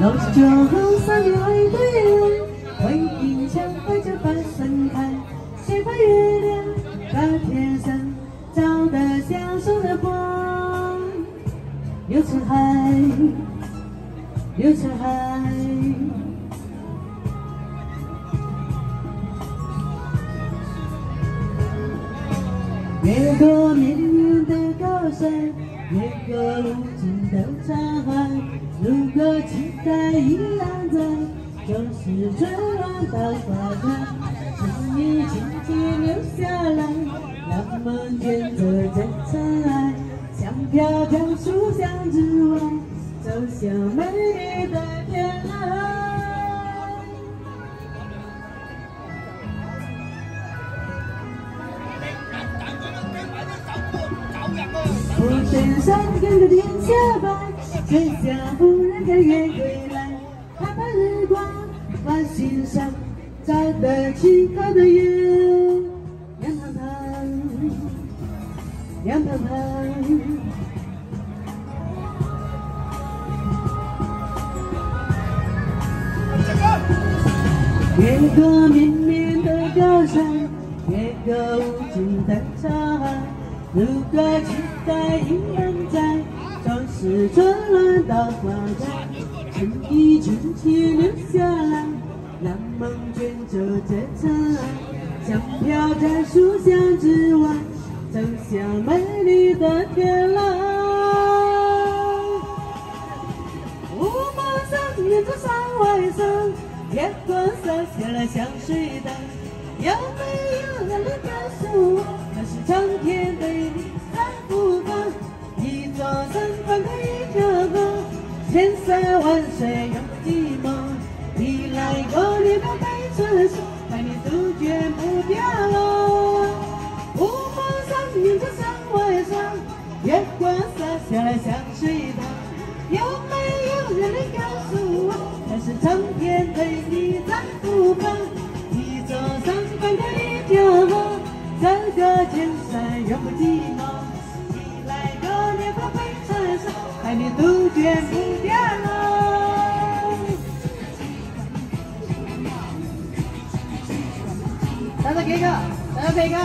老酒后三年爱对人，回忆墙白就把盛开，谁把月亮大天上照得像手的光？有沧海，有沧海。越过的高山，越过无尽的沧海。如果期待依然在，就是春暖到花开。请你轻轻留下来，让梦卷走这尘埃，像飘飘书香之外，走向美丽的天籁。我身上跟着天下白，水下忽然看月归来，看把日光往心上，照得起他的眼。亮堂堂，亮堂堂。越过绵绵的高山，越过无尽的沧海。如果期待依然在，就是春暖到花开。请你轻轻留下来，让梦卷走这尘埃，像飘在书香之外，走向美丽的天籁。雾蒙山连着山外山，月光洒下来像水灯，有没有人能告诉我？那是苍天对你在呼唤，一座山翻开一条河，千山万水永不寂寞。你来过，你不被尘世，陪你杜鹃不凋落。雾蒙上沿着山外上，月光洒下来像水塘，有没有人能告诉我？那是苍天对你爱你杜鹃不凋落。大家给个，大家给个，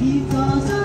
一座山